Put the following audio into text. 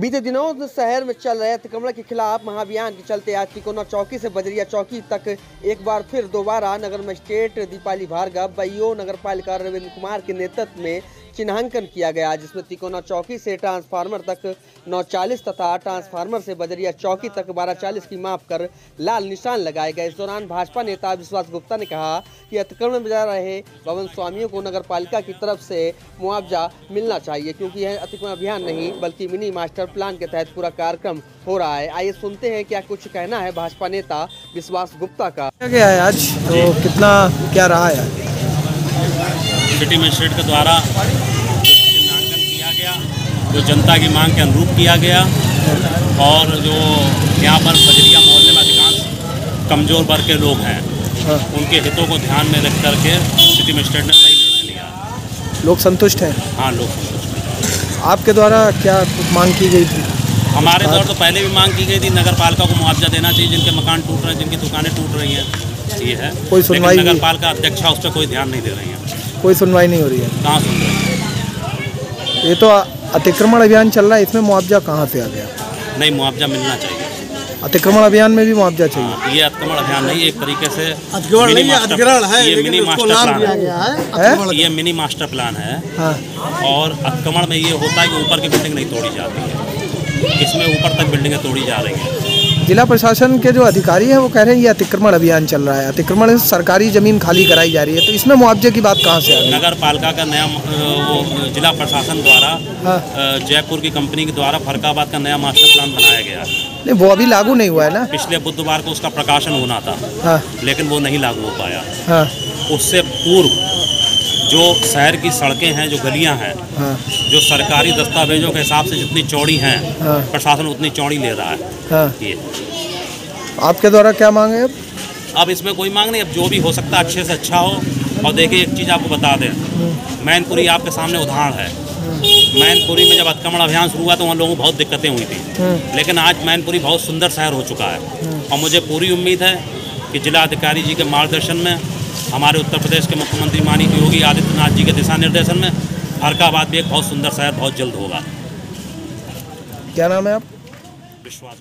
बीते दिनों शहर में चल रहे अतिक्रमण के खिलाफ महाभियान के चलते आज तिकोना चौकी से बजरिया चौकी तक एक बार फिर दोबारा नगर मजिस्ट्रेट दीपाली भार्गव बइयो नगर पालिका रविंद्र कुमार के नेतृत्व में चिन्हांकन किया गया जिसमें तिकोना चौकी से ट्रांसफार्मर तक 940 तथा ट्रांसफार्मर से बजरिया चौकी तक 1240 की माप कर लाल निशान लगाए गए। इस दौरान भाजपा नेता विश्वास गुप्ता ने कहा कि अतिक्रमण में जा रहे भवन स्वामियों को नगर पालिका की तरफ़ से मुआवजा मिलना चाहिए क्योंकि यह अतिक्रमण अभियान नहीं बल्कि मिनी मास्टर प्लान के तहत पूरा कार्यक्रम हो रहा है। आइए सुनते हैं क्या कुछ कहना है भाजपा नेता विश्वास गुप्ता का। क्या गया है आज? तो कितना क्या रहा है? सिटी मजिस्ट्रेट के द्वारा जो चिन्हांकन किया गया जो जनता की मांग के अनुरूप किया गया और जो यहाँ पर बजरिया मोहल्ले में अधिकांश कमज़ोर वर्ग के लोग हैं हाँ, उनके हितों को ध्यान में रख करके सिटी मजिस्ट्रेट ने सही निर्णय लिया। लोग संतुष्ट हैं? हाँ लोग संतुष्ट आपके द्वारा क्या मांग की गई थी? हमारे द्वारा तो पहले भी मांग की गई थी नगर पालिका को मुआवजा देना चाहिए जिनके मकान टूट रहे हैं जिनकी दुकानें टूट रही हैं ये है। कोई सुनवाई। नगर पालिका अध्यक्षा उस पर कोई ध्यान नहीं दे रही है। कोई सुनवाई नहीं हो रही है। कहाँ सुन रही हैं? ये तो अतिक्रमण अभियान चल रहा है इसमें मुआवजा कहाँ से आ गया? नहीं मुआवजा मिलना चाहिए। अतिक्रमण अभियान में भी मुआवजा चाहिए। आ, ये अतिक्रमण अभियान नहीं एक तरीके से अतिक्रमण नहीं अतिक्रमण है ये मिनी मास्टर प्लान है। है है? ये मिनी मास्टर प्लान है। हाँ। और अतिक्रमण में ये होता है कि ऊपर की बिल्डिंग नहीं तोड़ी जाती है। इसमें ऊपर तक बिल्डिंगे तोड़ी जा रही हैं। जिला प्रशासन के जो अधिकारी हैं वो कह रहे हैं ये अतिक्रमण अभियान चल रहा है। अतिक्रमण सरकारी ज़मीन खाली कराई जा रही है। तो इसमें मुआवजे की बात कहाँ से आ गई नगर पालिका का नया वो जिला प्रशासन द्वारा हाँ। जयपुर की कंपनी के द्वारा फरकाबाद का नया मास्टर प्लान बनाया गया नहीं वो अभी लागू नहीं हुआ है ना? पिछले बुधवार को उसका प्रकाशन होना था हाँ। लेकिन वो नहीं लागू हो पाया। हाँ। उससे पूर्व जो शहर की सड़कें हैं जो गलियाँ हैं हाँ। जो सरकारी दस्तावेजों के हिसाब से जितनी चौड़ी हैं हाँ। प्रशासन उतनी चौड़ी ले रहा है। हाँ। ये। आपके द्वारा क्या मांग है अब? अब इसमें कोई मांग नहीं अब जो भी हो सकता है अच्छे से अच्छा हो। और देखिए एक चीज़ आपको बता दें मैनपुरी आपके सामने उदाहरण है। मैनपुरी में जब अतिक्रमण अभियान शुरू हुआ तो वहाँ लोगों को बहुत दिक्कतें हुई थी। लेकिन आज मैनपुरी बहुत सुंदर शहर हो चुका है। और मुझे पूरी उम्मीद है कि जिला अधिकारी जी के मार्गदर्शन में हमारे उत्तर प्रदेश के मुख्यमंत्री माननीय योगी आदित्यनाथ जी के दिशा निर्देशन में फरकाबाद भी एक बहुत सुंदर शहर बहुत जल्द होगा। क्या नाम है आप? विश्वास